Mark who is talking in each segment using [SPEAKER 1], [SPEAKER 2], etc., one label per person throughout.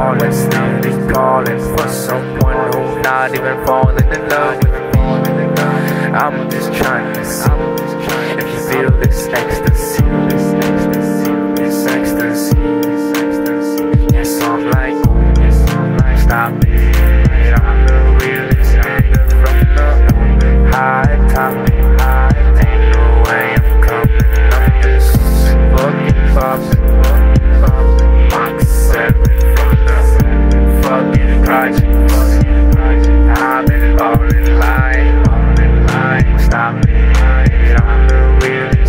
[SPEAKER 1] flawless They calling for someone who not even falling in love with me. I'm just trying to see. All in line, stop me, get on the wheel.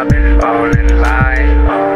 [SPEAKER 1] I've been falling in line.